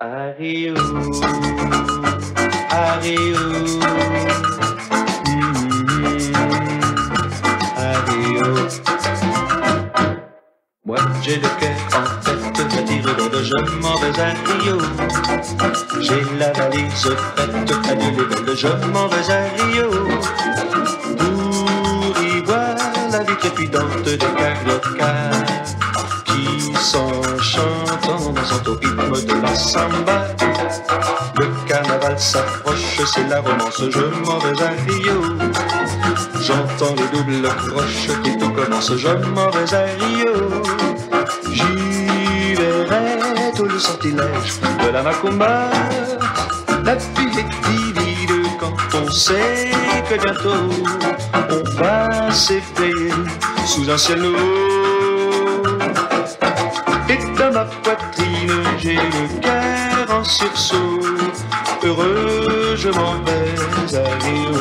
À Rio, à Rio, mhm, à Rio. Moi j'ai le cœur en tête, j'attire l'onde, je m'en vais à Rio. J'ai la valise prête, adieu les belles, je m'en vais à Rio. Pour y voir la vie trépidante des carlocas qui dansant au rythme de la samba. Le carnaval s'approche, c'est la romance, je m'en vais à Rio. J'entends les doubles croches et tout commence, je m'en vais à Rio. J'y verrai tout le sortilège de la macumba. La est divine quand on sait que bientôt on va s'éveiller sous un ciel nouveau. Et ma poitrine, le cœur en sursaut. Heureux, je m'en vais à Rio.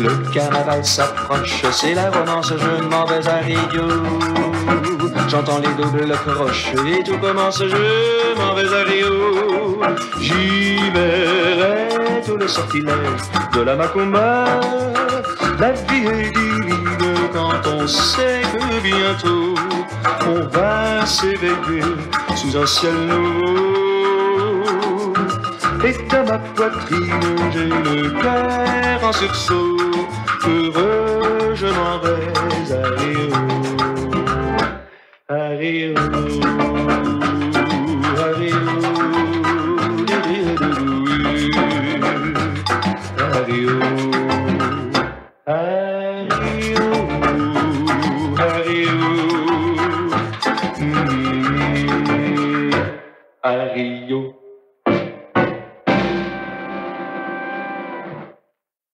Le carnaval s'approche, c'est la romance, je m'en vais à Rio. J'entends les doubles croches et tout commence, je m'en vais à Rio. J'y verrai tout le sortilège de la macumba. La vie est divine quand on sait que bientôt on va s'éveiller sous un ciel nouveau. Et dans ma poitrine, j'ai le cœur en sursaut. Heureux, je m'en vais Rio. À Rio. À Rio. À Rio.